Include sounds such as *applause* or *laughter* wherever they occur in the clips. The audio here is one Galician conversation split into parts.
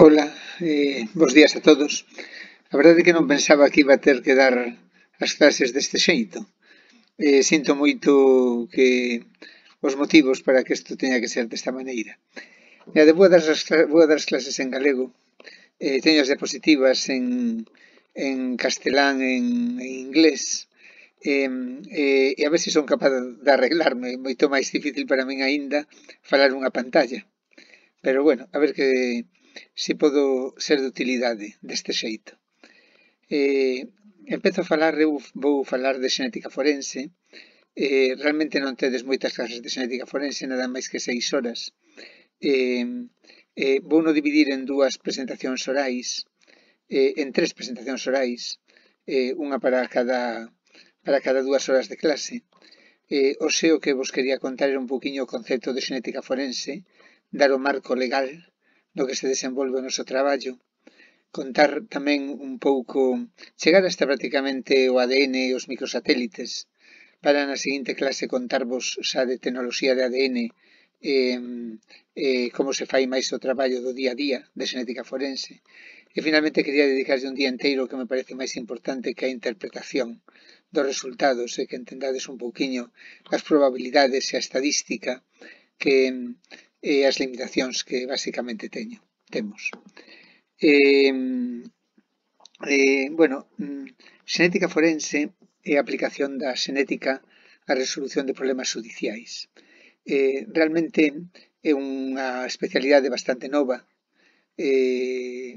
Ola, eh, bons días a todos. A verdade é que non pensaba que iba a ter que dar as clases deste xeito. Eh, sinto moito que os motivos para que isto teña que ser desta maneira. E de vou dar as, vou dar as clases en galego. Eh, teño as diapositivas en, en castelán, en, en inglés. Eh, eh, e a ver se son capaz de arreglarme. Moito máis difícil para min aínda falar unha pantalla. Pero bueno, a ver que se podo ser de utilidade deste xeito. Eh, empezo a falar, eu vou falar de xenética forense, eh, realmente non tedes moitas clases de xenética forense, nada máis que seis horas. Eh, eh, vou no dividir en dúas presentacións orais, eh, en tres presentacións orais, eh, unha para cada, para cada dúas horas de clase. Eh, o xeo que vos quería contar era un poquinho o concepto de xenética forense, dar o marco legal do que se desenvolve o noso traballo, contar tamén un pouco, chegar hasta prácticamente o ADN e os microsatélites, para na seguinte clase contarvos xa de tecnoloxía de ADN e, e como se fai máis o traballo do día a día de xenética forense. E finalmente quería dedicarlle un día inteiro que me parece máis importante que a interpretación dos resultados e que entendades un pouquiño as probabilidades e a estadística que e as limitacións que basicamente teño, temos. Eh, eh, bueno, mm, xenética forense é a aplicación da xenética á resolución de problemas judiciais. Eh, realmente é unha especialidade bastante nova eh,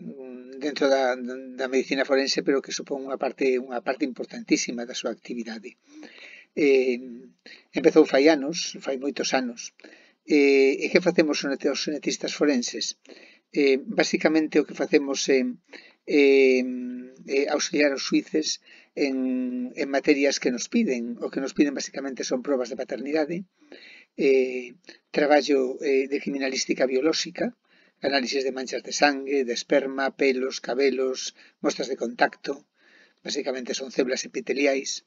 dentro da, da medicina forense, pero que supón unha parte, unha parte importantísima da súa actividade. Eh, empezou fai anos, fai moitos anos, Eh, e que facemos os genetistas forenses? Eh, basicamente o que facemos é eh, eh, auxiliar os suíces en, en materias que nos piden. O que nos piden basicamente son probas de paternidade, eh, traballo eh, de criminalística biolóxica, análisis de manchas de sangue, de esperma, pelos, cabelos, mostras de contacto, basicamente son células epiteliais.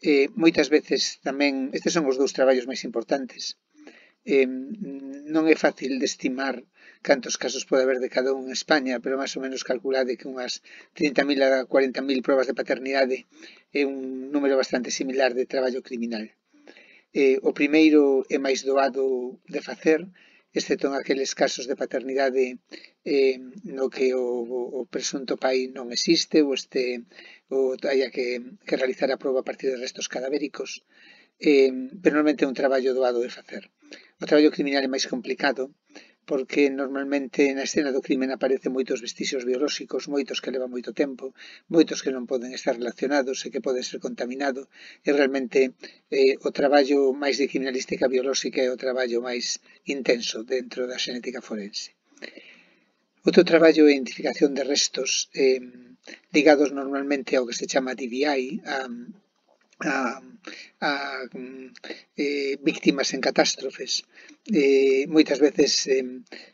Eh, moitas veces tamén, estes son os dous traballos máis importantes, eh, non é fácil de estimar cantos casos pode haber de cada un en España, pero máis ou menos calculade que unhas 30.000 a 40.000 probas de paternidade é un número bastante similar de traballo criminal. Eh, o primeiro é máis doado de facer, excepto en aqueles casos de paternidade eh, no que o, o presunto pai non existe ou este ou haya que, que realizar a proba a partir de restos cadavéricos, eh, pero normalmente é un traballo doado de facer. O traballo criminal é máis complicado porque normalmente na escena do crimen aparecen moitos vestixios biolóxicos, moitos que levan moito tempo, moitos que non poden estar relacionados e que poden ser contaminado, e realmente eh, o traballo máis de criminalística biolóxica é o traballo máis intenso dentro da xenética forense. Outro traballo é a identificación de restos eh, ligados normalmente ao que se chama DBI, a, a, a eh, víctimas en catástrofes. Eh, moitas veces, eh,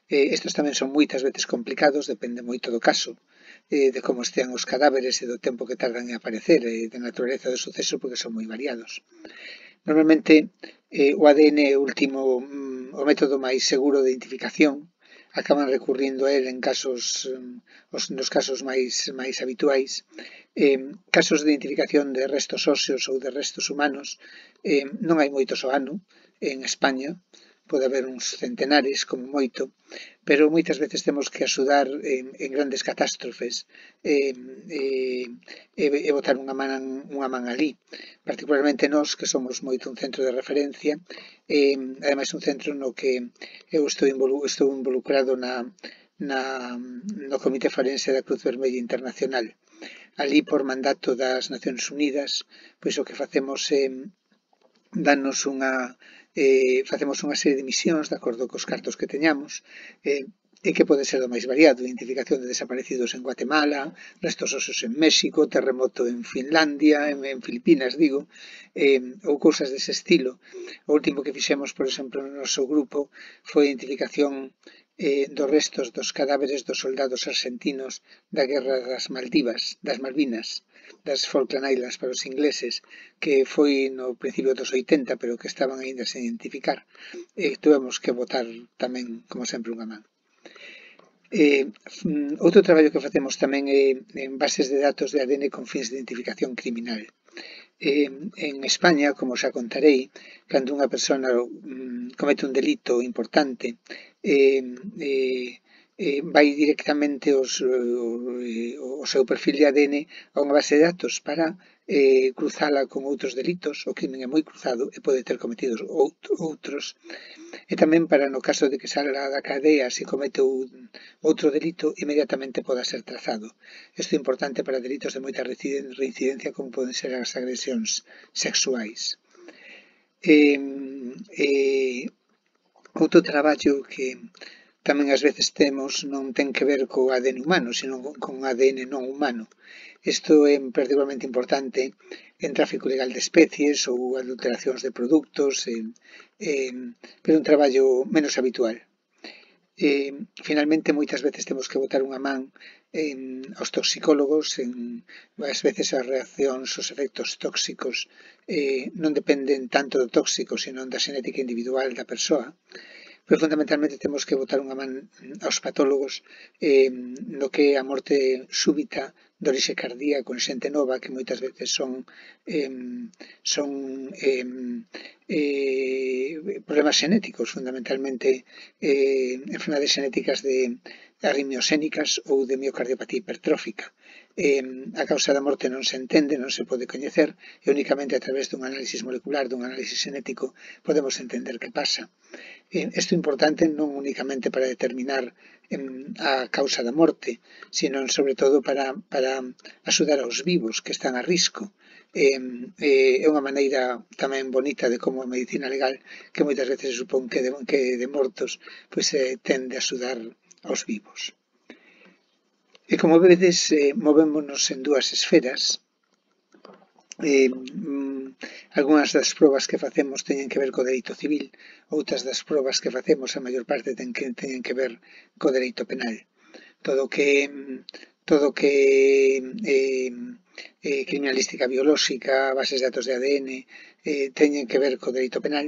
estos tamén son moitas veces complicados, depende moito do caso, eh, de como estean os cadáveres e do tempo que tardan en aparecer, e eh, de naturaleza do suceso, porque son moi variados. Normalmente, eh, o ADN é o último, mm, o método máis seguro de identificación, acaban recurrindo a el en casos os, nos casos máis máis habituais. Eh, casos de identificación de restos óseos ou de restos humanos eh, non hai moitos o ano en España pode haber uns centenares como moito, pero moitas veces temos que axudar en, en grandes catástrofes e, e, e botar unha man, unha man ali. Particularmente nós, que somos moito un centro de referencia, e, ademais un centro no que eu estou, involu, estou involucrado na, na, no Comité Farense da Cruz Vermella Internacional. Ali, por mandato das Nacións Unidas, pois o que facemos é eh, danos unha eh, facemos unha serie de misións de acordo cos cartos que teñamos, eh, e que pode ser do máis variado, identificación de desaparecidos en Guatemala, restos óseos en México, terremoto en Finlandia, en, en Filipinas, digo, eh, ou cousas dese estilo. O último que fixemos, por exemplo, no noso grupo foi a identificación eh, dos restos dos cadáveres dos soldados argentinos da Guerra das Maldivas, das Malvinas das Falkland Islands para os ingleses, que foi no principio dos 80, pero que estaban aínda sen identificar, e tuvemos que votar tamén, como sempre, unha man. Eh, outro traballo que facemos tamén é en bases de datos de ADN con fins de identificación criminal. Eh, en España, como xa contarei, cando unha persona mm, comete un delito importante, eh, eh, eh, vai directamente os, eh, o, eh, o seu perfil de ADN a unha base de datos para eh, cruzala con outros delitos, o crimen é moi cruzado e pode ter cometidos outros, e tamén para no caso de que salga da cadea se comete un, outro delito, inmediatamente poda ser trazado. Isto é importante para delitos de moita reincidencia como poden ser as agresións sexuais. Eh, eh, outro traballo que tamén ás veces temos non ten que ver co ADN humano, sino con ADN non humano. Isto é particularmente importante en tráfico legal de especies ou adulteracións de produtos, en, en, pero un traballo menos habitual. Eh, finalmente, moitas veces temos que botar unha man en, aos toxicólogos, en, ás veces as reaccións, os efectos tóxicos eh, non dependen tanto do tóxico, sino da xenética individual da persoa pero fundamentalmente temos que botar unha man aos patólogos eh, no que é a morte súbita de orixe cardíaco en xente nova que moitas veces son eh, son eh, eh, problemas xenéticos, fundamentalmente eh, enfermedades xenéticas de arritmiosénicas ou de miocardiopatía hipertrófica eh, a causa da morte non se entende, non se pode coñecer e únicamente a través dun análisis molecular, dun análisis genético, podemos entender que pasa. Eh, Isto é importante non únicamente para determinar eh, a causa da morte, sino sobre todo para, para axudar aos vivos que están a risco. Eh, eh, é unha maneira tamén bonita de como a medicina legal, que moitas veces supón que de, que de mortos, pois eh, tende a axudar aos vivos. E como vedes, eh, movémonos en dúas esferas. Eh, mm, algunhas das probas que facemos teñen que ver co dereito civil, outras das probas que facemos a maior parte ten que, teñen que ver co dereito penal. Todo que mm, todo que eh, eh, criminalística biolóxica, bases de datos de ADN, eh, teñen que ver co dereito penal,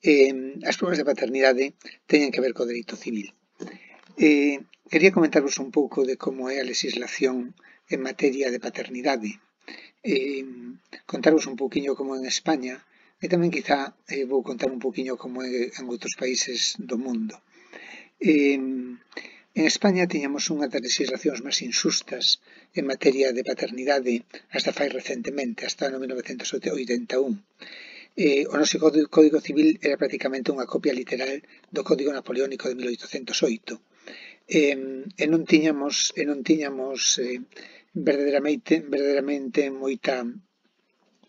eh, as probas de paternidade teñen que ver co dereito civil. Eh, Quería comentarvos un pouco de como é a legislación en materia de paternidade, eh, contarvos un pouquiño como en España e tamén quizá eh, vou contar un pouquiño como é en outros países do mundo. Eh, en España tiñamos unha das legislacións máis insustas en materia de paternidade hasta fai recentemente, hasta no 1981. Eh, o noso Código Civil era prácticamente unha copia literal do Código Napoleónico de 1808 e, e non tiñamos e non tiñamos eh, verdadeiramente verdadeiramente moita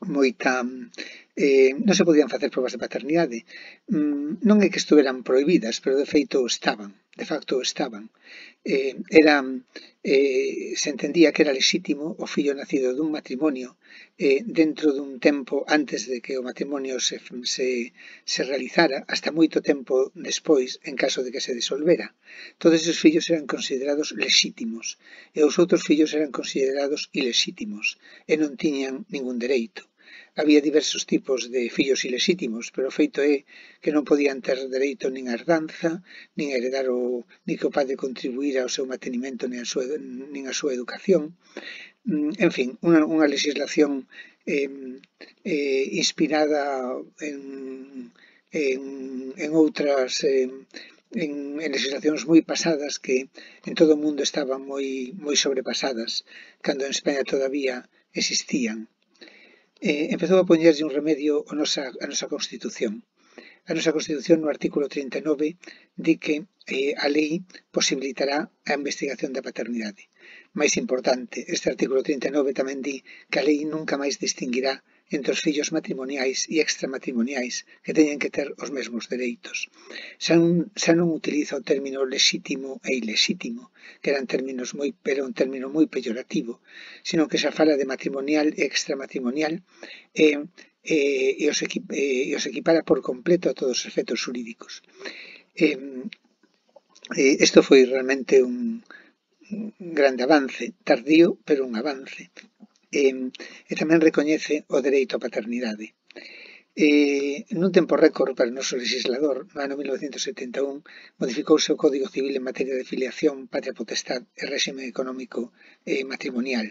moita eh, non se podían facer probas de paternidade. Mm, non é que estuveran prohibidas, pero de feito estaban, de facto estaban. Eh, era, eh, se entendía que era lexítimo o fillo nacido dun matrimonio eh, dentro dun tempo antes de que o matrimonio se, se, se realizara, hasta moito tempo despois, en caso de que se disolvera. Todos esos fillos eran considerados lexítimos e os outros fillos eran considerados ilexítimos e non tiñan ningún dereito. Había diversos tipos de fillos ilexítimos, pero o feito é que non podían ter dereito nin a herdanza, nin a heredar o, ni que o padre contribuir ao seu mantenimento nin a súa, nin a súa educación. Mm, en fin, unha, unha legislación eh, eh, inspirada en, en, en outras eh, en, en legislacións moi pasadas que en todo o mundo estaban moi moi sobrepasadas, cando en España todavía existían eh, empezou a poñerlle un remedio a nosa, a nosa Constitución. A nosa Constitución, no artículo 39, di que eh, a lei posibilitará a investigación da paternidade. Mais importante, este artículo 39 tamén di que a lei nunca máis distinguirá entre os fillos matrimoniais e extramatrimoniais que teñen que ter os mesmos dereitos. Xa non, xa non utiliza o término lexítimo e ilexítimo, que eran términos moi, pero un término moi peyorativo, sino que xa fala de matrimonial e extramatrimonial e, e, e, os, equip, e, e os equipara por completo a todos os efectos jurídicos. Isto foi realmente un, un grande avance, tardío, pero un avance e, e tamén recoñece o dereito á paternidade. E, nun tempo récord para o noso legislador, no ano 1971, modificouse o Código Civil en materia de filiación, patria potestad e réxime económico e matrimonial.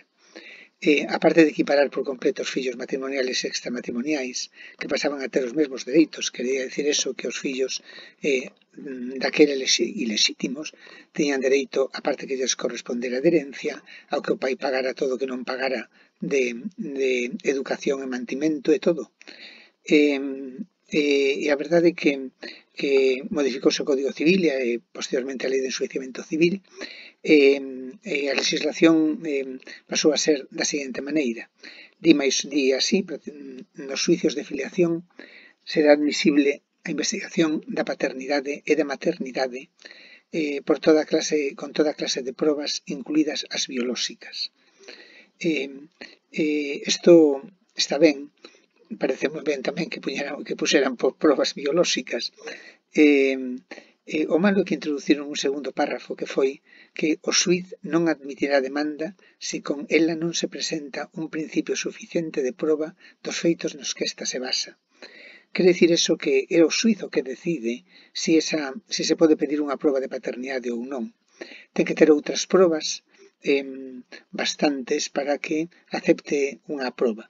E, a parte de equiparar por completo os fillos matrimoniales e extramatrimoniais, que pasaban a ter os mesmos dereitos, quería decir eso que os fillos mm, eh, daquele ilexítimos teñan dereito, a parte que lles correspondera a herencia, ao que o pai pagara todo o que non pagara de, de educación e mantimento e todo. E, e, e a verdade é que, que modificouse o Código Civil e, posteriormente a Lei de Ensuiciamento Civil e, e a legislación e, pasou a ser da seguinte maneira. Di, máis, di así, nos suicios de filiación será admisible a investigación da paternidade e da maternidade eh, por toda clase, con toda clase de probas, incluídas as biolóxicas isto está ben, parece moi ben tamén que puñeran, que puseran por probas biolóxicas. Eh, eh, o malo é que introduciron un segundo párrafo que foi que o suiz non admitirá demanda se con ela non se presenta un principio suficiente de proba dos feitos nos que esta se basa. Quere dicir eso que é o suizo que decide se, esa, se se pode pedir unha proba de paternidade ou non. Ten que ter outras probas eh, bastantes para que acepte unha proba.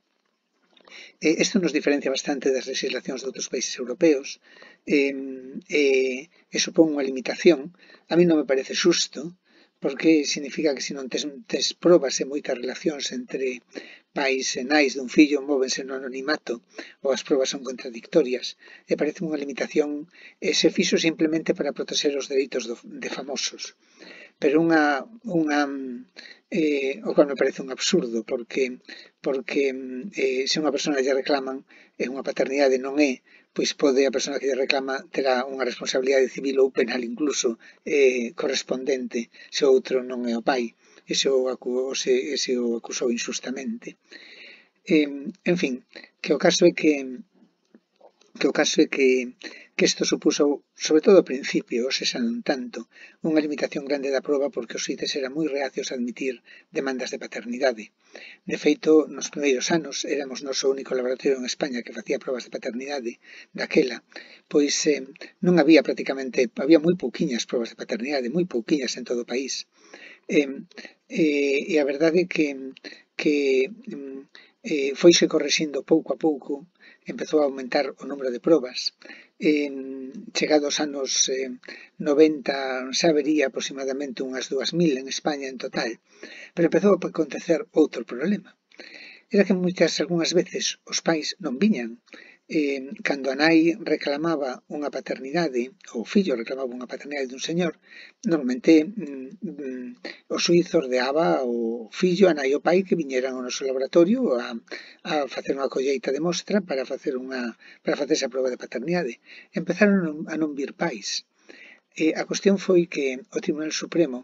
Eh, isto nos diferencia bastante das legislacións de outros países europeos eh, eh, e supón unha limitación. A mí non me parece xusto porque significa que se non tes, tes probas e moitas relacións entre pais e nais dun fillo móvense no anonimato ou as probas son contradictorias e parece unha limitación e se fixo simplemente para proteger os dereitos do, de famosos. Pero unha, unha eh, o cual me parece un absurdo porque porque eh, se unha persona lle reclaman é unha paternidade non é pois pode a persona que lle reclama terá unha responsabilidade civil ou penal incluso eh, correspondente se outro non é o pai e se o, acu, se, se o acusou injustamente. Eh, en fin, que o caso é que que o caso é que, que isto supuso, sobre todo ao principio, se non tanto, unha limitación grande da proba porque os ITES eran moi reacios a admitir demandas de paternidade. De feito, nos primeiros anos éramos noso único laboratorio en España que facía probas de paternidade daquela, pois eh, non había prácticamente, había moi pouquiñas probas de paternidade, moi pouquiñas en todo o país. Eh, eh, e a verdade é que, que mm, eh, foise correxindo pouco a pouco empezou a aumentar o número de probas. En, chegados anos eh, 90 xa habería aproximadamente unhas 2.000 en España en total, pero empezou a acontecer outro problema. Era que moitas algunhas veces os pais non viñan, eh, cando a nai reclamaba unha paternidade, ou o fillo reclamaba unha paternidade dun señor, normalmente mm, mm, o suizo ordeaba o fillo, a nai e o pai que viñeran ao noso laboratorio a, a facer unha colleita de mostra para facer unha para facer esa proba de paternidade. Empezaron a non vir pais. Eh, a cuestión foi que o Tribunal Supremo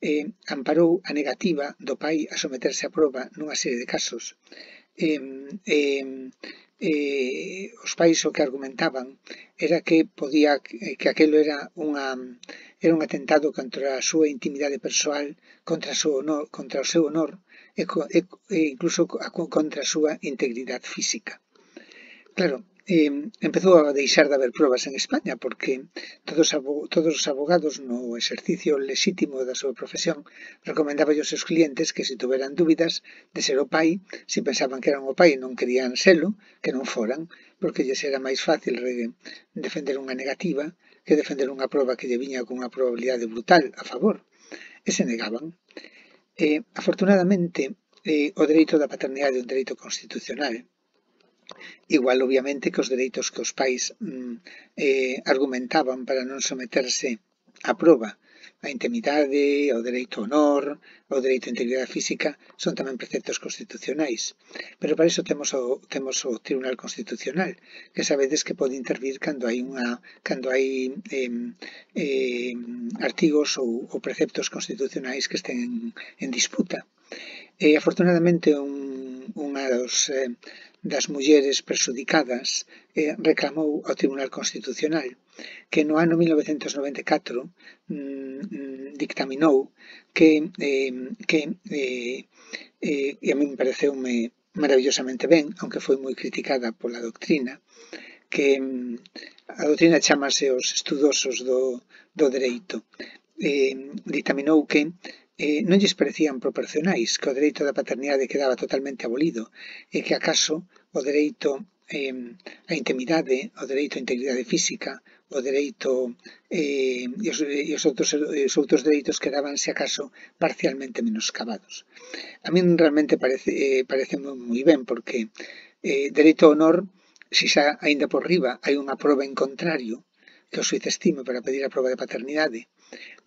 eh, amparou a negativa do pai a someterse a proba nunha serie de casos eh, os pais o que argumentaban era que podía eh, que aquilo era unha era un atentado contra a súa intimidade persoal, contra, o seu honor, contra o seu honor e, e, e incluso contra a súa integridade física. Claro, eh, empezou a deixar de haber probas en España porque todos, todos os abogados no exercicio lexítimo da súa profesión recomendaban aos seus clientes que se tuveran dúbidas de ser o pai, se pensaban que eran o pai e non querían selo, que non foran, porque lles era máis fácil defender unha negativa que defender unha proba que lle viña con unha probabilidade brutal a favor. E se negaban. Eh, afortunadamente, eh, o dereito da paternidade é un dereito constitucional Igual, obviamente, que os dereitos que os pais mm, eh, argumentaban para non someterse á proba, a intimidade, o dereito ao honor, o dereito á integridade física, son tamén preceptos constitucionais. Pero para iso temos o, temos o Tribunal Constitucional, que sabedes que pode intervir cando hai, unha, cando hai eh, eh, artigos ou, ou preceptos constitucionais que estén en, en disputa. E, afortunadamente, un, unha dos, eh, das mulleres presudicadas eh, reclamou ao Tribunal Constitucional, que no ano 1994 mm, mm, dictaminou que, eh, que eh, eh, e a mí me pareceume maravillosamente ben, aunque foi moi criticada pola doctrina, que mm, a doutrina chamase os estudosos do, do dereito. Eh, dictaminou que eh, non lles parecían proporcionais que o dereito da paternidade quedaba totalmente abolido e que acaso o dereito eh, a intimidade, o dereito á integridade física, o dereito eh, e, os, e os, outros, os outros dereitos quedaban, se acaso, parcialmente menoscabados. A min realmente parece, eh, parece moi ben porque eh, dereito ao honor, se xa aínda por riba hai unha proba en contrario que o xuiz estime para pedir a proba de paternidade,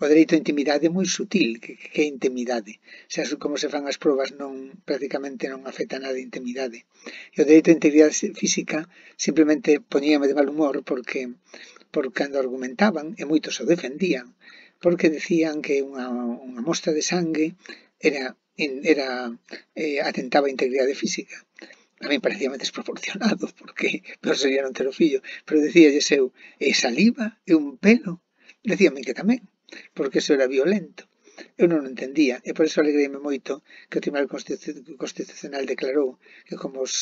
O dereito á intimidade é moi sutil. Que, que é intimidade? Se como se fan as probas non prácticamente non afecta nada a intimidade. E o dereito á integridade física simplemente poñíame de mal humor porque, porque cando argumentaban, e moitos o defendían, porque decían que unha, unha mostra de sangue era, era eh, atentaba a integridade física a mí parecía desproporcionado, *laughs* porque pero sería non ter o fillo, pero decía eu, e saliva e un pelo, decíame que tamén, porque eso era violento. Eu non o entendía e por eso alegreime moito que o Tribunal Constitucional declarou que como, os,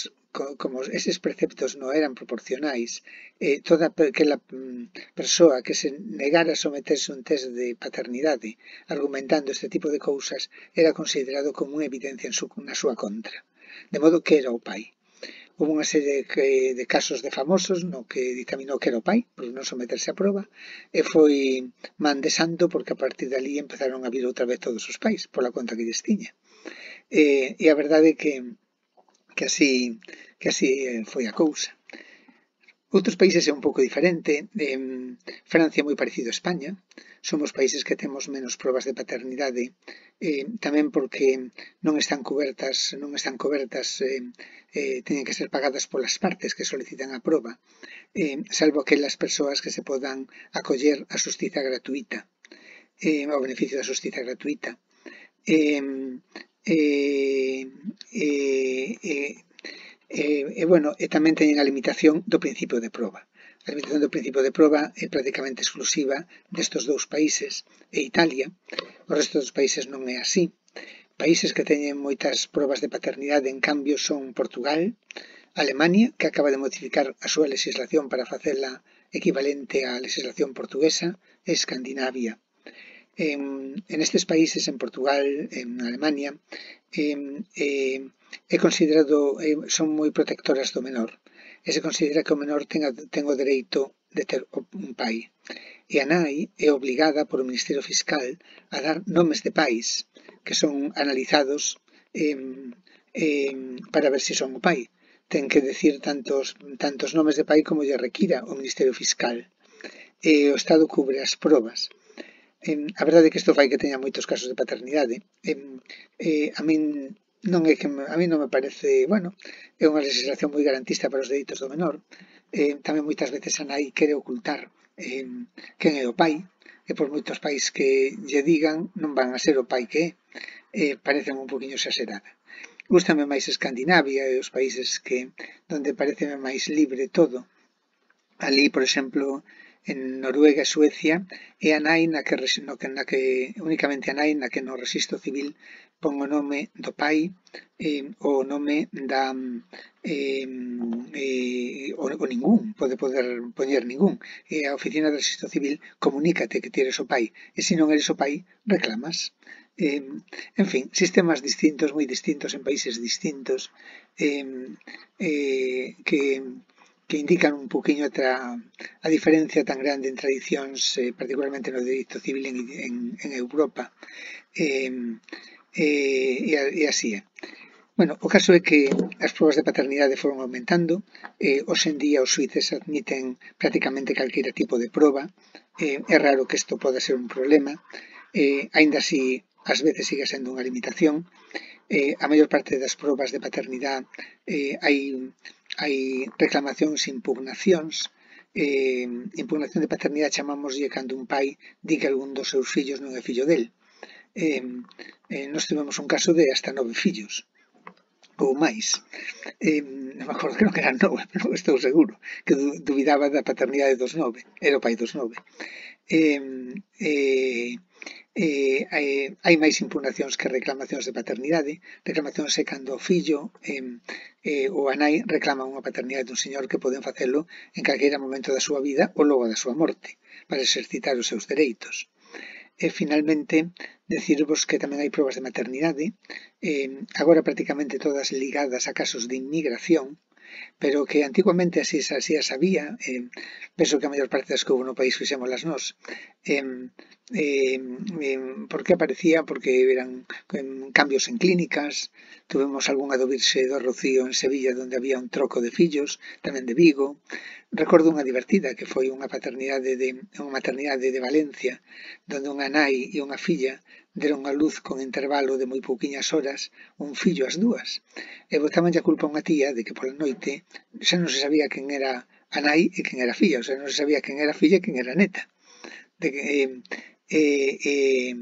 como eses preceptos non eran proporcionais, eh, toda aquela mm, persoa que se negara a someterse a un test de paternidade argumentando este tipo de cousas era considerado como unha evidencia en su, na súa contra. De modo que era o pai. Houve unha serie de, de casos de famosos no que ditaminou que era o pai, por non someterse a proba, e foi mandesando porque a partir dali empezaron a vir outra vez todos os pais, pola conta que lles tiña. E, e a verdade é que, que así, que así eh, foi a cousa. Outros países é un pouco diferente. En Francia é moi parecido a España. Somos países que temos menos probas de paternidade, eh, tamén porque non están cobertas, non están cobertas, eh, eh, teñen que ser pagadas polas partes que solicitan a proba, eh, salvo aquelas persoas que se podan acoller a justiza gratuita, eh, ao beneficio da justiza gratuita. Eh, eh, eh, eh, eh, e bueno, e tamén teñen a limitación do principio de proba. A limitación do principio de proba é prácticamente exclusiva destos dous países e Italia. O resto dos países non é así. Países que teñen moitas probas de paternidade, en cambio, son Portugal, Alemania, que acaba de modificar a súa legislación para facela equivalente á legislación portuguesa, e Escandinavia. En, en estes países, en Portugal, en Alemania, en, en, eh, é considerado, eh, son moi protectoras do menor e se considera que o menor ten, ten o dereito de ter un pai. E a nai é obligada por o Ministerio Fiscal a dar nomes de pais que son analizados eh, eh, para ver se si son o pai. Ten que decir tantos, tantos nomes de pai como lle requira o Ministerio Fiscal. E o Estado cubre as probas a verdade é que isto fai que teña moitos casos de paternidade. Eh, eh, a min non é que a mí non me parece, bueno, é unha legislación moi garantista para os delitos do menor. Eh, tamén moitas veces a nai quere ocultar eh, quen é o pai, e por moitos pais que lle digan non van a ser o pai que é. Eh, parecen un poquinho exagerada. Gústame máis Escandinavia e os países que donde parece máis libre todo. Ali, por exemplo, en Noruega e Suecia, é a nai na que, no que, na que únicamente a nai na que no registro civil pon o nome do pai, eh, o nome da eh, eh, o, o ningún, pode poder poñer ningún. E a oficina de registro civil comunícate que tires o pai, e se non eres o pai, reclamas. Eh, en fin, sistemas distintos, moi distintos, en países distintos, eh, eh, que que indican un poquinho tra, a diferencia tan grande en tradicións, eh, particularmente no direito civil en, en, en Europa. Eh, e, e, e así é. Bueno, o caso é que as probas de paternidade foron aumentando, eh, hoxe en día os suíces admiten prácticamente calquera tipo de proba, eh, é raro que isto poda ser un problema, eh, aínda así ás veces sigue sendo unha limitación, eh, a maior parte das probas de paternidade eh, hai, hai reclamacións e impugnacións, eh, impugnación de paternidade chamamoslle cando un pai di que algún dos seus fillos non é fillo del eh, eh, nos tivemos un caso de hasta nove fillos ou máis. Eh, non me acordo, *laughs* creo que eran nove, pero non estou seguro, que dubidaba da paternidade dos nove, era o pai dos nove. Eh, eh, eh, hai, hai máis impugnacións que reclamacións de paternidade. Reclamacións é cando o fillo eh, eh, ou a nai reclama unha paternidade dun señor que poden facelo en calquera momento da súa vida ou logo da súa morte para exercitar os seus dereitos. E finalmente, decirvos que tamén hai probas de maternidade, eh, agora prácticamente todas ligadas a casos de inmigración, pero que antiguamente así, así as había, eh, penso que a maior parte das que houve no país fixémolas nós, eh, eh, eh, porque aparecía, porque eran eh, cambios en clínicas, tuvemos algunha do Virxe do Rocío en Sevilla donde había un troco de fillos, tamén de Vigo, recordo unha divertida que foi unha paternidade de unha maternidade de Valencia, donde unha nai e unha filla deron a luz con intervalo de moi pouquiñas horas un fillo as dúas. E botaban a culpa a unha tía de que pola noite xa non se sabía quen era a nai e quen era a filla, ou sea, non se sabía quen era a filla e quen era a neta. De que, eh, eh, eh,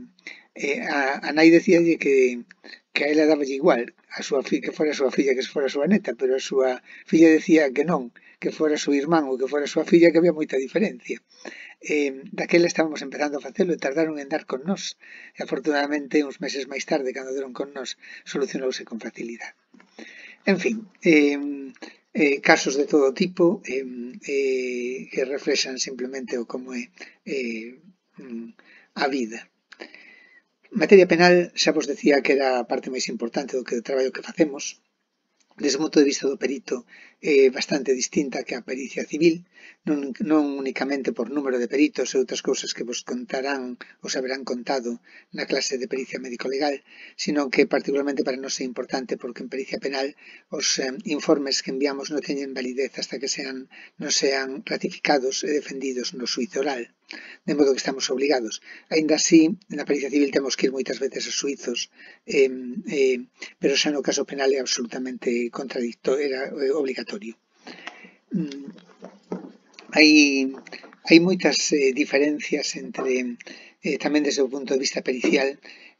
eh, a, a nai decía que, que a ela daba igual a súa filla, que fora a súa filla que se fora a súa neta, pero a súa filla decía que non, que fora a súa irmán ou que fora a súa filla que había moita diferencia. Eh, daquela estábamos empezando a facelo e tardaron en dar con nós. E afortunadamente, uns meses máis tarde, cando deron con nós, solucionouse con facilidade. En fin, eh, eh, casos de todo tipo eh, eh, que reflexan simplemente o como é eh, mm, a vida. Materia penal xa vos decía que era a parte máis importante do que do traballo que facemos, desde o punto de vista do perito eh, bastante distinta que a pericia civil, non, non únicamente por número de peritos e outras cousas que vos contarán ou se haberán contado na clase de pericia médico-legal, sino que particularmente para nós é importante porque en pericia penal os eh, informes que enviamos non teñen validez hasta que sean, non sean ratificados e defendidos no suizo oral de modo que estamos obligados. Ainda así, na pericia civil temos que ir moitas veces a suizos, eh, eh, pero xa no caso penal é absolutamente contradictorio, era eh, obligatorio. Mm, Hai, hai moitas eh, diferencias entre, eh, tamén desde o punto de vista pericial,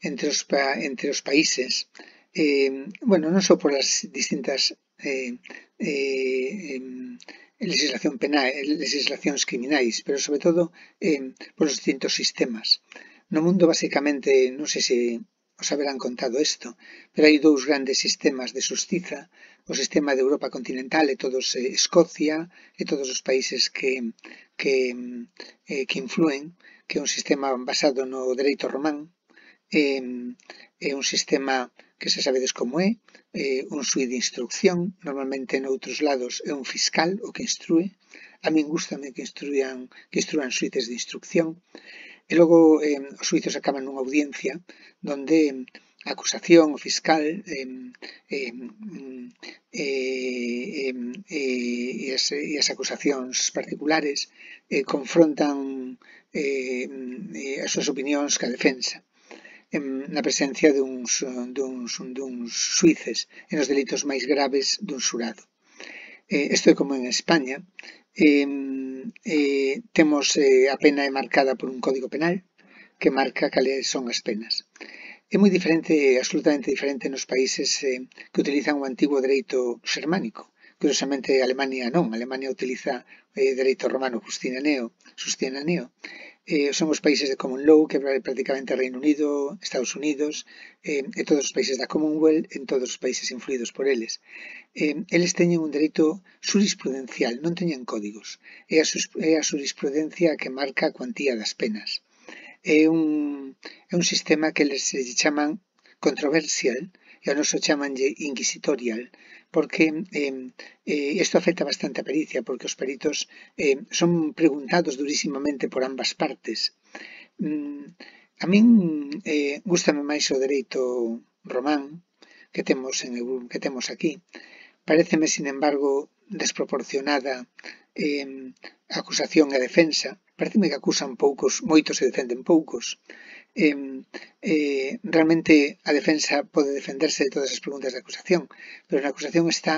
entre os, entre os países. Eh, bueno, non só por as distintas eh, eh, legislación penal, legislacións criminais, pero sobre todo eh, por os distintos sistemas. No mundo, basicamente, non sei se Os haberán contado isto, pero hai dous grandes sistemas de xustiza, o sistema de Europa continental e todos eh, Escocia e todos os países que, que, eh, que influen, que é un sistema basado no dereito román, eh, é un sistema que se sabedes como é, eh, un suí de instrucción, normalmente noutros lados é un fiscal o que instrue, a min gustame que instruan, que instruan suítes de instrucción, E logo eh, os suizos acaban nunha audiencia donde a acusación, o fiscal eh, eh, eh, eh, e, as, e as acusacións particulares eh, confrontan eh, as súas opinións ca defensa en, na presencia duns, duns, duns suíces e nos delitos máis graves dun xurado. Eh, isto é como en España, eh, eh, temos eh, a pena é marcada por un código penal que marca cales son as penas. É moi diferente, absolutamente diferente nos países eh, que utilizan o antigo dereito xermánico. Curiosamente, Alemania non. Alemania utiliza eh, dereito romano justinianeo, justinianeo eh, son os países de Common Law, que é prácticamente Reino Unido, Estados Unidos, eh, e todos os países da Commonwealth, en todos os países influídos por eles. Eh, eles teñen un dereito jurisprudencial, non teñen códigos. É a, é a jurisprudencia que marca a cuantía das penas. É un, é un sistema que eles se chaman controversial, e a noso chamanlle inquisitorial, porque eh, eh, isto afecta bastante a pericia, porque os peritos eh, son preguntados durísimamente por ambas partes. Mm, a min eh, gustame máis o dereito román que temos en que temos aquí. Pareceme, sin embargo, desproporcionada eh, acusación e defensa. Pareceme que acusan poucos, moitos e defenden poucos eh, eh, realmente a defensa pode defenderse de todas as preguntas de acusación, pero na acusación está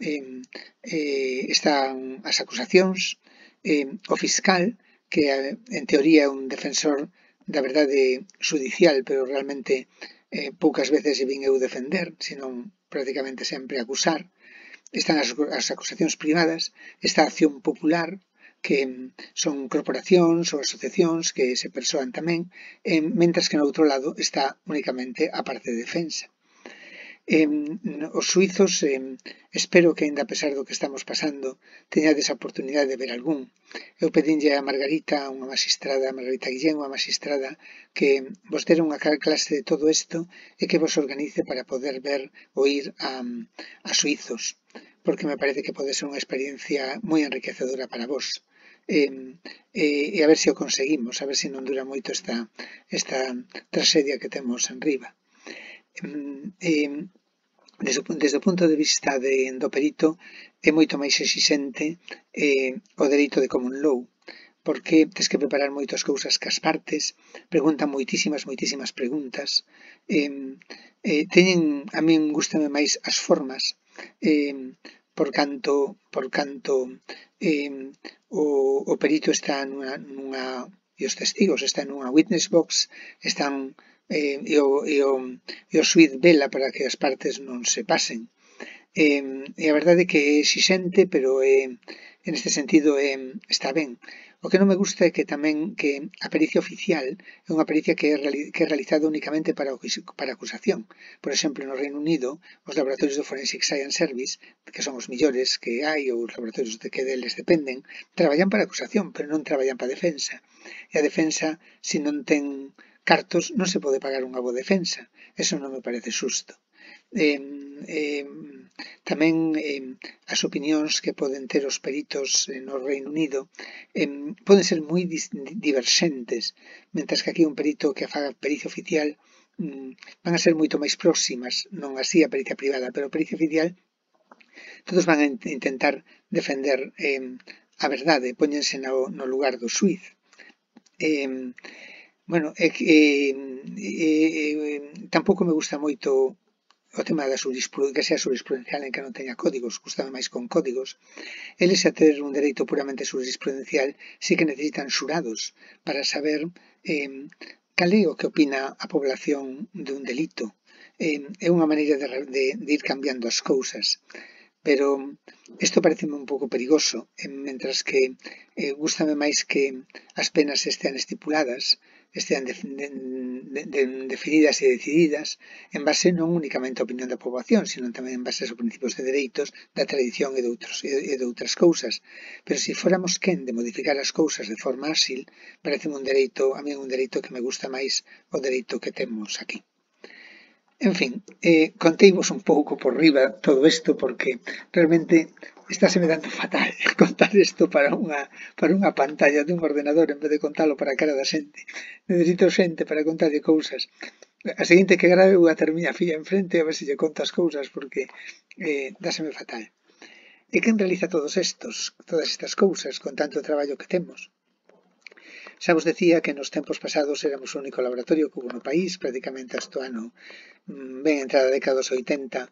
eh, eh, están as acusacións, eh, o fiscal, que eh, en teoría é un defensor da verdade judicial, pero realmente eh, poucas veces se vin eu defender, senón prácticamente sempre acusar, están as, as acusacións privadas, está a acción popular, que son corporacións ou asociacións que se persoan tamén, eh, mentras que no outro lado está únicamente a parte de defensa. Eh, os suizos, eh, espero que ainda a pesar do que estamos pasando, teñades a oportunidade de ver algún. Eu pedinlle a Margarita, unha magistrada, a Margarita Guillén, unha magistrada, que vos dera unha clase de todo isto e que vos organice para poder ver ou ir a, a suizos porque me parece que pode ser unha experiencia moi enriquecedora para vos eh, eh, e a ver se o conseguimos, a ver se non dura moito esta, esta tragedia que temos en riba. Eh, desde, desde o punto de vista de, do perito, é moito máis exixente eh, o dereito de common law, porque tens que preparar moitas cousas que as partes, preguntan moitísimas, moitísimas preguntas. Eh, eh, teñen, a min gustame máis as formas, eh, por canto por canto eh, o, o perito está nunha, nunha e os testigos están nunha witness box, están eh, e, o, e, o, e o suite vela para que as partes non se pasen. Eh, e a verdade é que é exixente, pero eh, en este sentido eh, está ben. O que non me gusta é que tamén que a pericia oficial é unha pericia que é, que é realizada únicamente para, para acusación. Por exemplo, no Reino Unido, os laboratorios do Forensic Science Service, que son os millores que hai ou os laboratorios de que deles dependen, traballan para acusación, pero non traballan para defensa. E a defensa, se non ten cartos, non se pode pagar unha boa defensa. Eso non me parece xusto. Eh, eh, Tamén as opinións que poden ter os peritos eh, no Reino Unido poden ser moi divergentes, mentras que aquí un perito que faga pericia oficial mm, van a ser moito máis próximas, non así a pericia privada, pero a pericia oficial todos van a intentar defender a verdade, póñense no, no lugar do suiz. Eh, bueno, eh, eh, eh, tampouco me gusta moito o tema da que sea jurisprudencial en que non teña códigos, gustame máis con códigos, eles a ter un dereito puramente jurisprudencial sí que necesitan xurados para saber eh, cal é o que opina a población dun delito. Eh, é unha maneira de, de, de ir cambiando as cousas pero isto pareceme un pouco perigoso, mentras que eh, gustame máis que as penas estean estipuladas, estean de, de, de, definidas e decididas en base non únicamente á opinión da poboación, sino tamén en base aos principios de dereitos, da tradición e de, outros, e de outras cousas. Pero se fóramos quen de modificar as cousas de forma áxil, parece un dereito, a mí un dereito que me gusta máis o dereito que temos aquí. En fin, eh, conteivos un pouco por riba todo isto porque realmente está se me dando fatal *laughs* contar isto para unha, para unha pantalla dun ordenador en vez de contalo para a cara da xente. Necesito xente para contarlle cousas. A seguinte que grave vou a ter miña filla enfrente a ver se lle conto as cousas porque eh, dáseme fatal. E quen realiza todos estos, todas estas cousas con tanto traballo que temos? Xa vos decía que nos tempos pasados éramos o único laboratorio que hubo no país, prácticamente hasta o ano mm, ben entrada a década dos 80,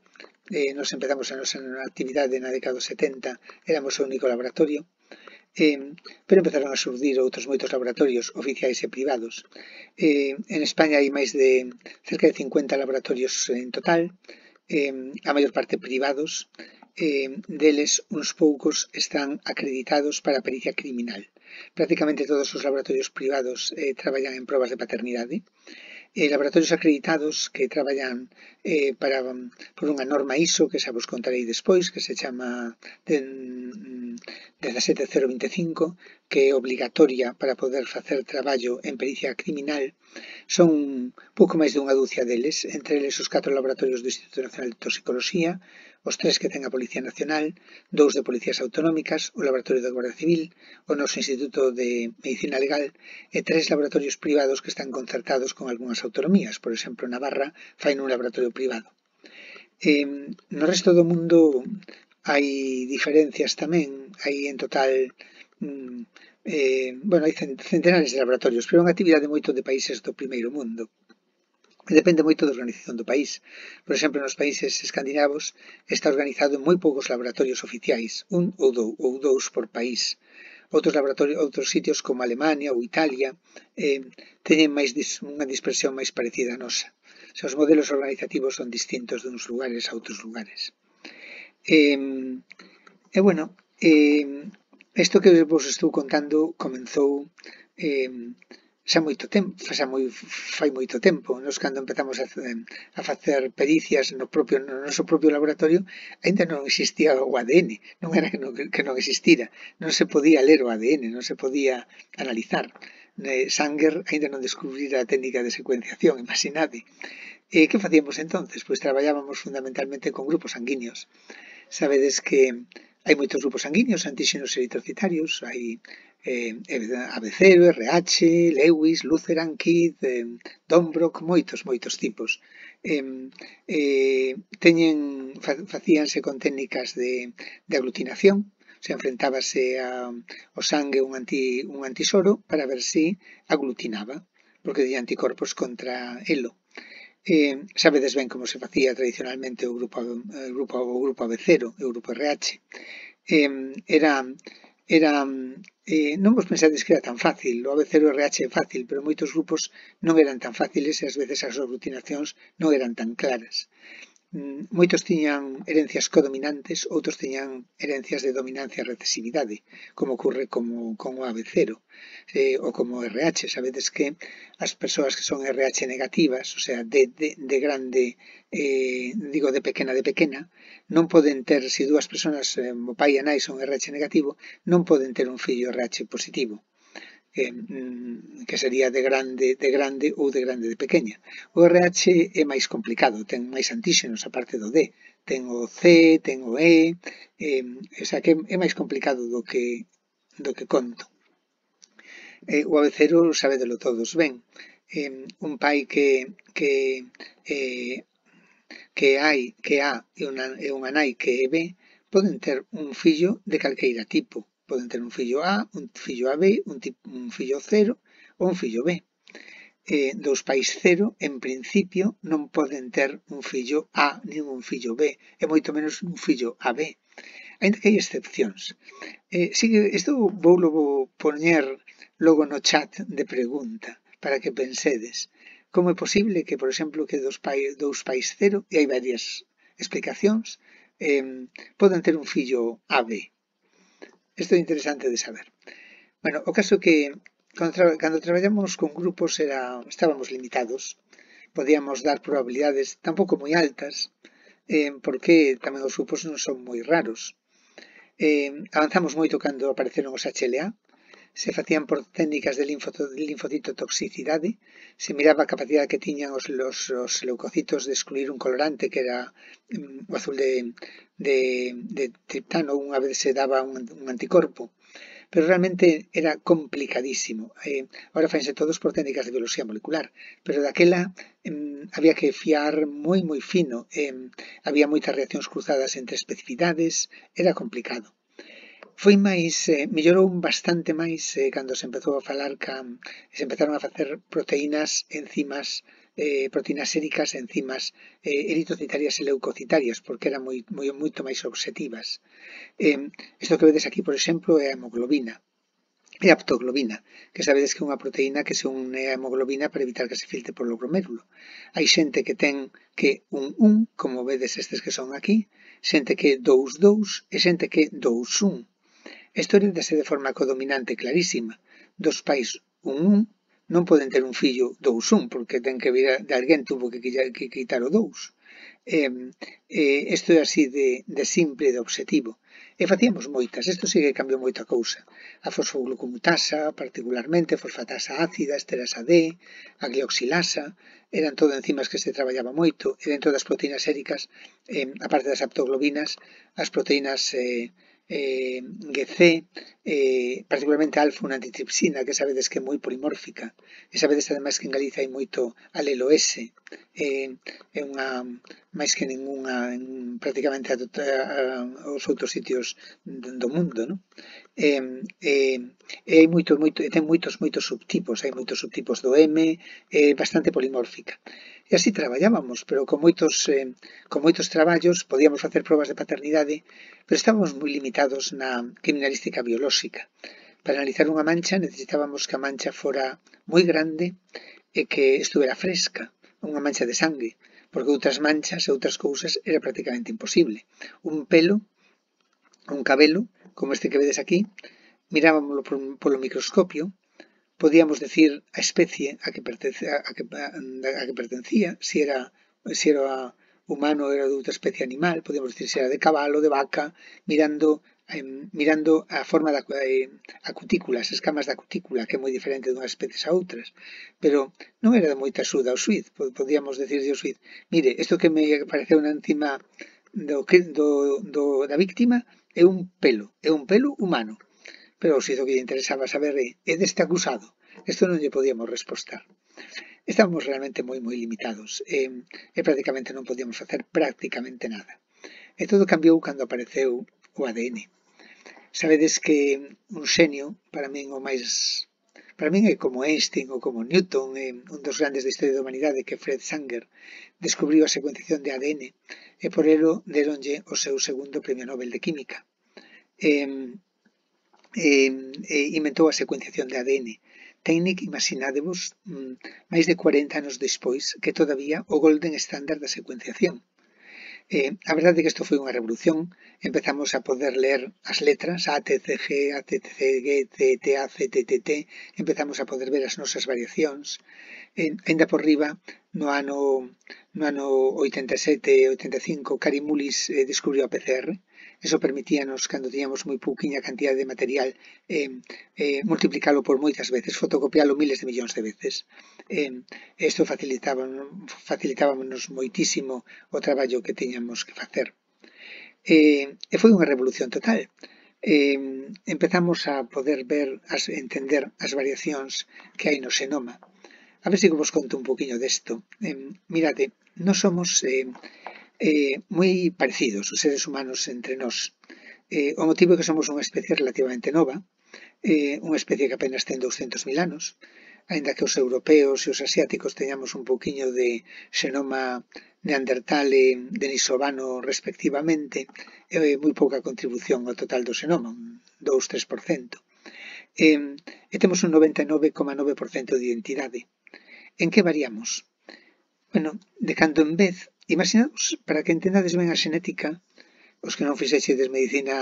eh, nos empezamos a nosa actividade na década dos 70, éramos o único laboratorio, eh, pero empezaron a surdir outros moitos laboratorios oficiais e privados. Eh, en España hai máis de cerca de 50 laboratorios en total, eh, a maior parte privados, eh, deles uns poucos están acreditados para pericia criminal. Prácticamente todos os laboratorios privados eh, traballan en probas de paternidade. Eh, laboratorios acreditados que traballan eh, para, um, por unha norma ISO que xa vos contarei despois, que se chama mm, de, 17025, que é obligatoria para poder facer traballo en pericia criminal. Son pouco máis dunha dúcia deles, entre eles os catro laboratorios do Instituto Nacional de Toxicoloxía, os tres que ten a Policía Nacional, dous de Policías Autonómicas, o Laboratorio da Guardia Civil, o noso Instituto de Medicina Legal e tres laboratorios privados que están concertados con algunhas autonomías, por exemplo, Navarra fai un laboratorio privado. Eh, no resto do mundo hai diferencias tamén, hai en total mm, eh, bueno, hai centenares de laboratorios, pero é unha actividade moito de países do primeiro mundo depende moito da organización do país. Por exemplo, nos países escandinavos está organizado en moi poucos laboratorios oficiais, un ou, dou, ou dous por país. Outros laboratorios, outros sitios como Alemania ou Italia eh, teñen máis dis, unha dispersión máis parecida a nosa. O sea, os modelos organizativos son distintos de uns lugares a outros lugares. Eh, e eh, bueno, eh, isto que vos estou contando comenzou eh, xa moito tempo, xa moi, fai moito tempo, nos cando empezamos a, a facer pericias no propio no noso propio laboratorio, aínda non existía o ADN, non era que non, que non existira, non se podía ler o ADN, non se podía analizar. Sanger aínda non descubrira a técnica de secuenciación, imaginade. E que facíamos entonces? Pois traballábamos fundamentalmente con grupos sanguíneos. Sabedes que hai moitos grupos sanguíneos, antíxenos eritrocitarios, hai eh, eh Abecero, RH, Lewis, Lutheran, Kid, eh, Dombrock, moitos, moitos tipos. Eh, eh, teñen, facíanse con técnicas de, de aglutinación, se enfrentábase a, ao sangue un, anti, un antisoro para ver se si aglutinaba, porque tiña anticorpos contra elo. Eh, sabedes ben como se facía tradicionalmente o grupo, o grupo, o grupo ABC, o grupo RH. Eh, era era eh, non vos pensades que era tan fácil, o ABC RH é fácil, pero moitos grupos non eran tan fáciles e ás veces as aglutinacións non eran tan claras. Mm, moitos tiñan herencias codominantes, outros tiñan herencias de dominancia e recesividade, como ocurre como, con o AB0 eh, ou como RH. Sabedes que as persoas que son RH negativas, o sea, de, de, de grande, eh, digo, de pequena de pequena, non poden ter, se si dúas persoas, eh, o pai e a nai son RH negativo, non poden ter un fillo RH positivo eh, que sería de grande, de grande ou de grande de pequena. O RH é máis complicado, ten máis antíxenos aparte do D, ten o C, ten o E, eh, o sea que é máis complicado do que, do que conto. Eh, o abecero sabedelo todos ben. Eh, un pai que, que eh, que hai que A e unha, e unha nai que é B poden ter un fillo de calqueira tipo, Pois poden ter un fillo A, un fillo AB, un, tipo, un fillo 0 ou un fillo B. Eh, dous pais 0, en principio, non poden ter un fillo A nin un fillo B, e moito menos un fillo AB. Ainda que hai excepcións. Eh, sigue, isto vou logo poñer logo no chat de pregunta para que pensedes. Como é posible que, por exemplo, que dos pais, dous pais cero, e hai varias explicacións, eh, poden ter un fillo AB? Isto é interesante de saber. Bueno, o caso que cando, tra cando traballamos con grupos era, estábamos limitados, podíamos dar probabilidades tampouco moi altas, eh, porque tamén os grupos non son moi raros. Eh, avanzamos moito cando apareceron os HLA, se facían por técnicas de linfocitotoxicidade, se miraba a capacidade que tiñan os, os, os leucocitos de excluir un colorante que era mm, o azul de, de, de triptano, unha vez se daba un, un anticorpo, pero realmente era complicadísimo. Eh, ahora fanse todos por técnicas de biología molecular, pero daquela eh, mm, había que fiar moi moi fino, eh, había moitas reaccións cruzadas entre especificidades, era complicado foi máis, eh, mellorou bastante máis eh, cando se empezou a falar ca, se empezaron a facer proteínas, enzimas, eh, proteínas séricas, enzimas eh, eritrocitarias e leucocitarias, porque eran moi, moi, moito máis objetivas. Eh, isto que vedes aquí, por exemplo, é a hemoglobina, é a aptoglobina, que sabedes que é unha proteína que se une á hemoglobina para evitar que se filtre polo glomérulo. Hai xente que ten que un 1, como vedes estes que son aquí, xente que 2, 2 e xente que 2, 1. Isto oríntase de forma codominante clarísima. Dos pais, un un, non poden ter un fillo dous un, porque ten que vir, de alguén tuvo que, que quitar o dous. Eh, eh, isto é así de, de simple, de objetivo. E facíamos moitas, isto sí que cambiou moita cousa. A fosfoglucomutasa, particularmente, fosfatasa ácida, esterasa D, a glioxilasa, eran todo enzimas que se traballaba moito, e dentro das proteínas séricas, eh, a parte das aptoglobinas, as proteínas eh, eh, GC, eh, particularmente alfa unha antitripsina, que sabedes que é moi polimórfica, e sabedes ademais que en Galiza hai moito alelo S, eh, é unha máis que ninguna, en, prácticamente a, tota, a, aos outros sitios do mundo, non? eh, eh, e hai moito, moito, ten moitos, moitos subtipos, hai moitos subtipos do M, eh, bastante polimórfica. E así traballábamos, pero con moitos, eh, con moitos traballos podíamos facer probas de paternidade, pero estábamos moi limitados na criminalística biolóxica. Para analizar unha mancha necesitábamos que a mancha fora moi grande e que estuvera fresca, unha mancha de sangue, porque outras manchas e outras cousas era prácticamente imposible. Un pelo, un cabelo, como este que vedes aquí, mirábamoslo por, polo microscopio, podíamos decir a especie a que, pertence, a que, a que pertencía, si era, si era humano ou era de outra especie animal, podíamos decir se era de cabalo, de vaca, mirando eh, mirando a forma da eh, a cutícula, as escamas da cutícula, que é moi diferente dunhas especies a outras. Pero non era de moita axuda ao suiz, podíamos decirlle ao suiz, mire, isto que me pareceu unha enzima do, do, do, da víctima é un pelo, é un pelo humano. Pero se o que lle interesaba saber é, é deste acusado. Isto non lle podíamos respostar. Estábamos realmente moi, moi limitados e, e prácticamente non podíamos facer prácticamente nada. E todo cambiou cando apareceu o ADN. Sabedes que un xenio, para min o máis Para min é como Einstein ou como Newton, é un dos grandes da historia da humanidade que Fred Sanger descubriu a secuenciación de ADN e por elo deronlle o seu segundo premio Nobel de Química. E, e, e inventou a secuenciación de ADN. Técnica, imaginadevos, mm, máis de 40 anos despois, que todavía o golden standard da secuenciación. Eh, a verdade é que isto foi unha revolución. Empezamos a poder ler as letras A, T, C, G, A, T, C, G, T, T, A, C, T, T, T. Empezamos a poder ver as nosas variacións. Eh, ainda por riba, no ano, no ano 87 85, Cari Mullis eh, descubriu a PCR Eso permitíanos, cando tiñamos moi pouquiña cantidade de material, eh, eh, multiplicalo por moitas veces, fotocopialo miles de millóns de veces. Eh, isto facilitaba, facilitábamos moitísimo o traballo que tiñamos que facer. Eh, e foi unha revolución total. Eh, empezamos a poder ver, as, entender as variacións que hai no xenoma. A ver se si vos conto un poquinho desto. Eh, mirade, non somos... Eh, eh, moi parecidos os seres humanos entre nós. Eh, o motivo é que somos unha especie relativamente nova, eh, unha especie que apenas ten 200.000 anos, aínda que os europeos e os asiáticos teñamos un poquinho de xenoma neandertal e denisovano respectivamente, e eh, moi pouca contribución ao total do xenoma, un 2-3%. Eh, e temos un 99,9% de identidade. En que variamos? Bueno, de cando en vez Imaginaos, para que entendades ben a xenética, os que non fixechedes medicina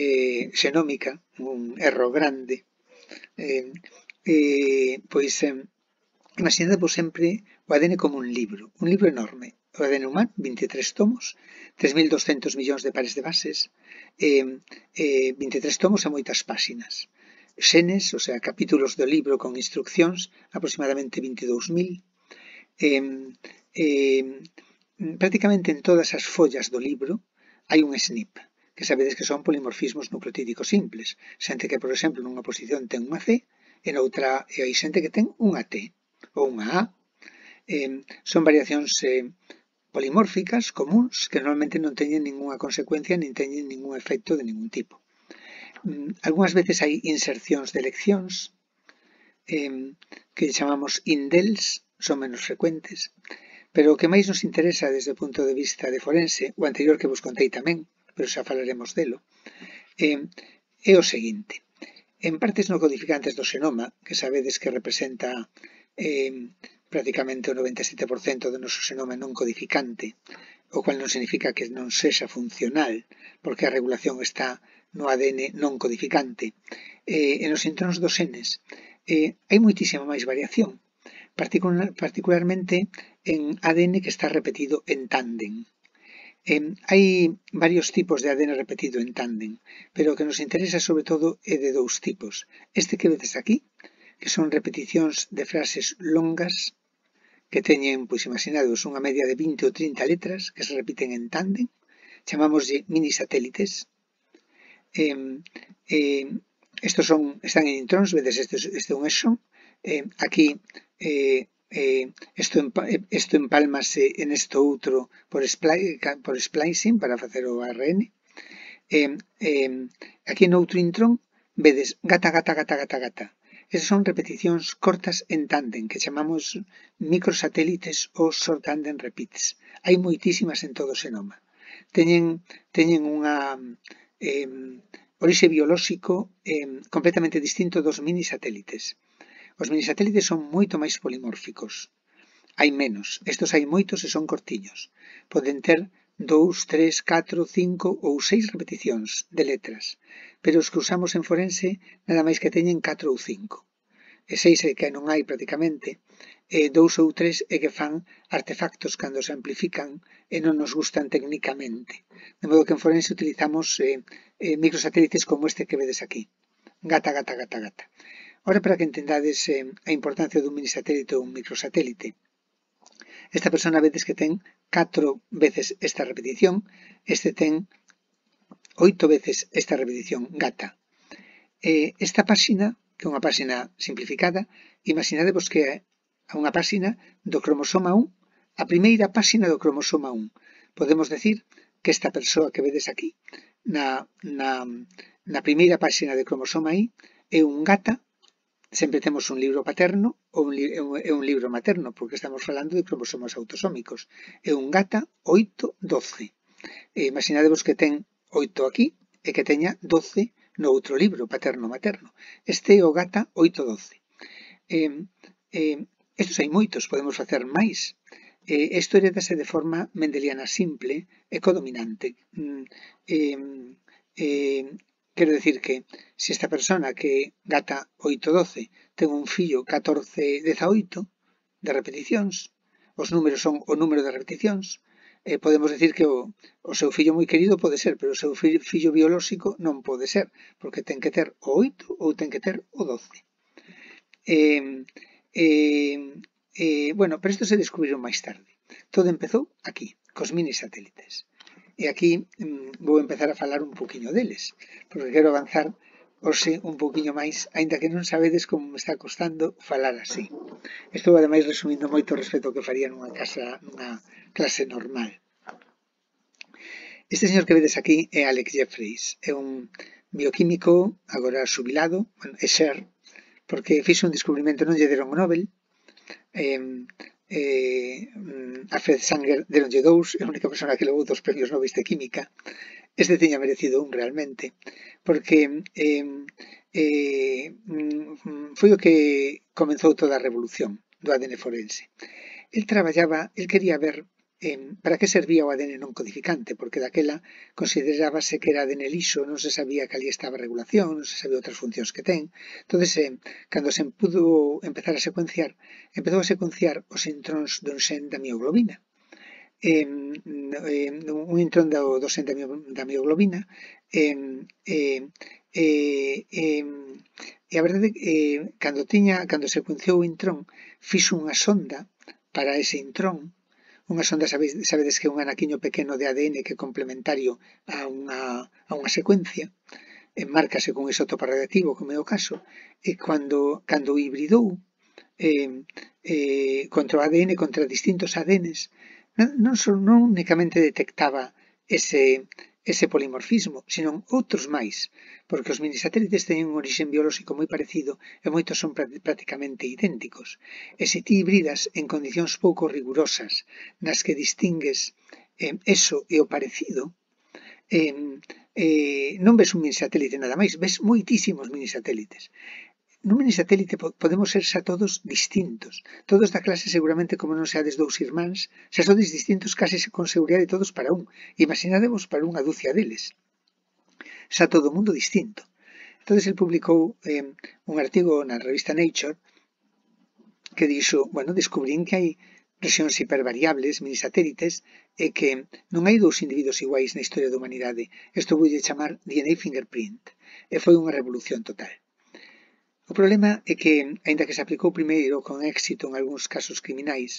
eh, xenómica, un erro grande, eh, eh, pois eh, imaginadvos sempre o ADN como un libro, un libro enorme, o ADN humano, 23 tomos, 3.200 millóns de pares de bases, eh, eh, 23 tomos e moitas páxinas xenes, o sea, capítulos do libro con instruccións, aproximadamente 22.000. Eh, eh, Mm, prácticamente en todas as follas do libro hai un SNP, que sabedes que son polimorfismos nucleotídicos simples. Xente que, por exemplo, nunha posición ten unha C, e noutra e hai xente que ten unha T ou unha A. Eh, son variacións eh, polimórficas comuns que normalmente non teñen ningunha consecuencia nin teñen ningún efecto de ningún tipo. Mm, algúnas veces hai insercións de eleccións eh, que chamamos indels, son menos frecuentes. Pero o que máis nos interesa desde o punto de vista de forense, o anterior que vos contei tamén, pero xa falaremos delo, eh, é o seguinte. En partes no codificantes do xenoma, que sabedes que representa eh, prácticamente o 97% do noso xenoma non codificante, o cual non significa que non sexa funcional, porque a regulación está no ADN non codificante. Eh, e nos introns dos genes eh, hai moitísima máis variación, particularmente en ADN que está repetido en tándem. Eh, hai varios tipos de ADN repetido en tándem, pero o que nos interesa sobre todo é de dous tipos. Este que vedes aquí, que son repeticións de frases longas, que teñen, pois imaginados, unha media de 20 ou 30 letras que se repiten en tándem, chamámoslle mini satélites. Eh, eh, estos son, están en introns, vedes, este, este é un exon, eh, aquí eh, eh, esto, empa, esto empálmase en esto outro por, spli, por splicing para facer o ARN. Eh, eh, aquí en outro intrón vedes gata, gata, gata, gata, gata. Esas son repeticións cortas en tándem que chamamos microsatélites ou short tandem repeats. Hai moitísimas en todo o xenoma. Teñen, teñen unha eh, orixe biolóxico eh, completamente distinto dos mini satélites. Os minisatélites son moito máis polimórficos. Hai menos, estos hai moitos e son cortiños. Poden ter dous, tres, catro, cinco ou seis repeticións de letras, pero os que usamos en forense nada máis que teñen catro ou cinco. E seis é que non hai prácticamente, e dous ou tres é que fan artefactos cando se amplifican e non nos gustan técnicamente. De modo que en forense utilizamos eh, eh, microsatélites como este que vedes aquí. Gata, gata, gata, gata. Ora para que entendades eh, a importancia dun minisatélite ou un microsatélite. Esta persona vedes que ten 4 veces esta repetición, este ten 8 veces esta repetición gata. Eh, esta páxina, que é unha páxina simplificada, imaginadevos que é unha páxina do cromosoma 1, a primeira páxina do cromosoma 1. Podemos decir que esta persoa que vedes aquí, na, na, na primeira páxina de cromosoma I, é un gata sempre temos un libro paterno ou un, é un libro materno, porque estamos falando de cromosomas autosómicos. É un gata 8, 12. E imaginadevos que ten 8 aquí e que teña 12 no outro libro paterno-materno. Este é o gata 8, 12. Eh, eh, estos hai moitos, podemos facer máis. Eh, isto heredase de forma mendeliana simple e codominante. Mm, eh, eh, Quero decir que se esta persona que gata 8-12 ten un fillo 14-18 de repeticións, os números son o número de repeticións, eh, podemos decir que o, o seu fillo moi querido pode ser, pero o seu fillo, fillo biolóxico non pode ser, porque ten que ter o 8 ou ten que ter o 12. Eh, eh, eh, bueno, pero isto se descubriron máis tarde. Todo empezou aquí, cos mini satélites. E aquí mm, vou empezar a falar un poquinho deles, porque quero avanzar hoxe un poquinho máis, aínda que non sabedes como me está costando falar así. Estou ademais resumindo moito respecto ao que faría nunha casa, nunha clase normal. Este señor que vedes aquí é Alex Jeffries, é un bioquímico agora xubilado, bueno, é xer, porque fixo un descubrimento, non lle deron o Nobel, eh, eh, mm, Alfred Fred Sanger deronlle dous, é a única persona que levou dos premios Nobel de Química, este teña merecido un realmente, porque eh, eh, mm, foi o que comenzou toda a revolución do ADN forense. El traballaba, el quería ver para que servía o ADN non codificante, porque daquela considerábase que era ADN liso, non se sabía que ali estaba regulación, non se sabía outras funcións que ten. Entón, eh, cando se pudo empezar a secuenciar, empezou a secuenciar os intróns dun xen da mioglobina. Eh, eh, un intrón do, do xen da, da mioglobina eh, eh, eh, eh, e a verdade eh, cando tiña, cando secuenciou o intrón fixo unha sonda para ese intrón Unha sonda sabedes, sabedes que é un anaquiño pequeno de ADN que é complementario a unha, a unha secuencia, enmárcase cun isótopo radiactivo, como é o caso, e cando, cando hibridou eh, eh, contra o ADN, contra distintos ADNs, non, non, non únicamente detectaba ese, ese polimorfismo, senón outros máis, porque os minisatélites teñen un orixen biolóxico moi parecido e moitos son prácticamente idénticos, e se ti hibridas en condicións pouco rigurosas, nas que distingues eh, eso e o parecido, eh, eh, non ves un minisatélite nada máis, ves moitísimos minisatélites nun mini satélite podemos ser xa todos distintos, todos da clase seguramente como non seades dous irmáns, xa sodes distintos case con seguridade todos para un, imaginadevos para unha dúcia deles. Xa todo o mundo distinto. Entonces el publicou eh, un artigo na revista Nature que dixo, bueno, descubrín que hai rexións hipervariables, minisatélites, e que non hai dous individuos iguais na historia da humanidade. Isto voulle chamar DNA fingerprint. E foi unha revolución total. O problema é que, aínda que se aplicou primeiro con éxito en algúns casos criminais,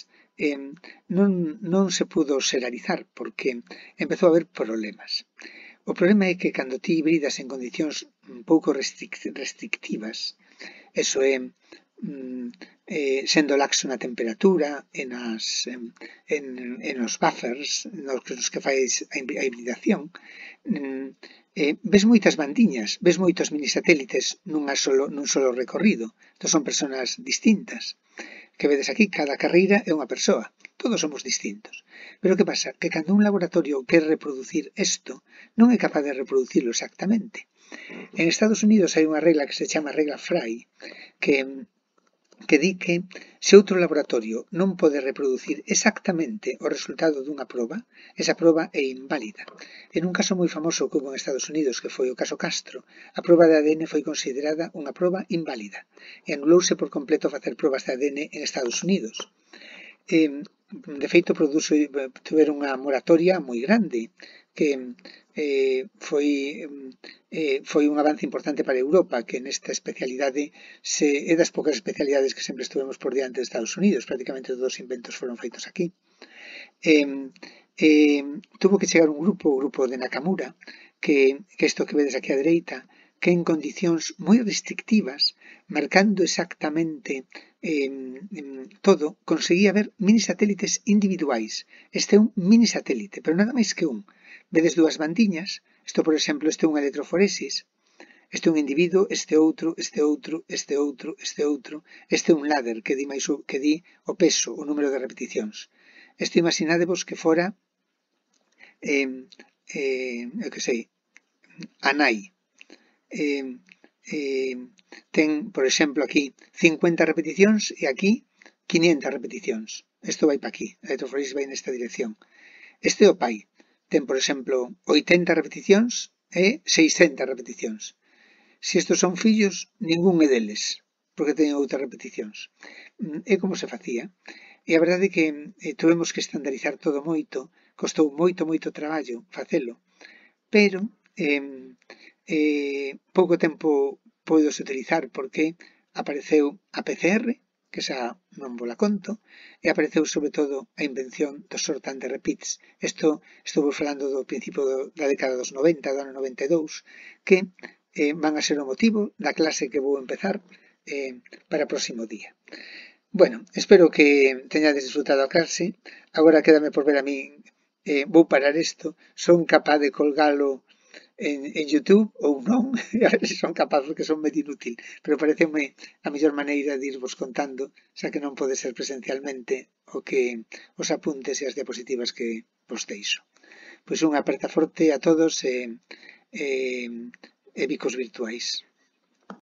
eh, non, non se pudo xeralizar porque empezou a haber problemas. O problema é que cando ti hibridas en condicións pouco restrictivas, eso é mm, eh, sendo laxo na temperatura, en, as, en, en, en os buffers nos que fais a hibridación, mm, eh, ves moitas bandiñas, ves moitos minisatélites nunha solo, nun solo recorrido. Estos son persoas distintas. Que vedes aquí, cada carreira é unha persoa. Todos somos distintos. Pero que pasa? Que cando un laboratorio quer reproducir isto, non é capaz de reproducirlo exactamente. En Estados Unidos hai unha regla que se chama regla Fry, que que di que se outro laboratorio non pode reproducir exactamente o resultado dunha proba, esa proba é inválida. En un caso moi famoso que houve en Estados Unidos, que foi o caso Castro, a proba de ADN foi considerada unha proba inválida e anulouse por completo facer probas de ADN en Estados Unidos. Eh, de feito, produce, tiveron unha moratoria moi grande que eh, foi, eh, foi un avance importante para Europa, que nesta especialidade se, é das poucas especialidades que sempre estuvemos por diante de Estados Unidos, prácticamente todos os inventos foron feitos aquí. Eh, eh, tuvo que chegar un grupo, o grupo de Nakamura, que, que isto que vedes aquí á dereita, que en condicións moi restrictivas, marcando exactamente eh, todo, conseguía ver mini satélites individuais. Este é un mini satélite, pero nada máis que un. Vedes dúas bandiñas, isto por exemplo este é unha electroforesis, este é un individuo, este outro, este outro, este outro, este outro, este é un ladder que di, máis, que di o peso, o número de repeticións. Isto imaginadevos que fora, eh, eh, eu que sei, a nai. Eh, eh, ten, por exemplo, aquí 50 repeticións e aquí 500 repeticións. Isto vai para aquí, a electroforesis vai nesta dirección. Este é o pai, ten, por exemplo, 80 repeticións e 600 repeticións. Se estos son fillos, ningún é deles, porque teñen outras repeticións. É mm, como se facía. E a verdade é que eh, tuvemos que estandarizar todo moito, costou moito, moito traballo facelo, pero eh, eh, pouco tempo poidos utilizar porque apareceu a PCR, que xa non vos la conto, e apareceu sobre todo a invención do sortan de repeats. Isto estou falando do principio da década dos 90, do ano 92, que eh, van a ser o motivo da clase que vou empezar eh, para o próximo día. Bueno, espero que teñades disfrutado a clase. Agora quédame por ver a mí eh, vou parar isto, son capaz de colgalo en, en YouTube ou non, *laughs* son capaz porque son medio inútil, pero pareceme a mellor maneira de irvos contando, xa que non pode ser presencialmente o que os apuntes e as diapositivas que vos deixo. Pois unha aperta forte a todos e, e, e bicos virtuais.